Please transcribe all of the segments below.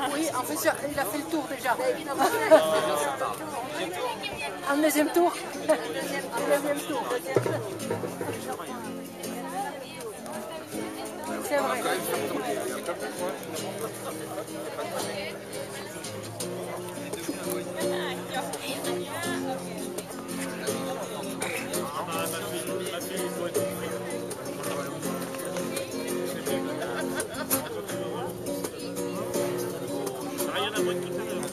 Ah oui, en fait, il a fait le tour déjà. Un deuxième tour Un deuxième tour. C'est vrai. Ah,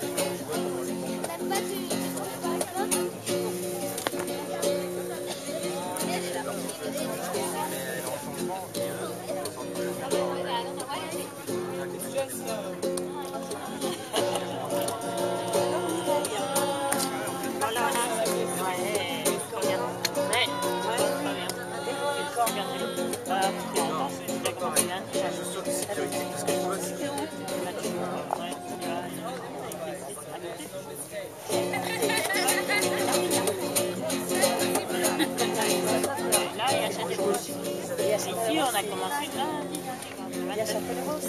Là, il y a Châtellerault.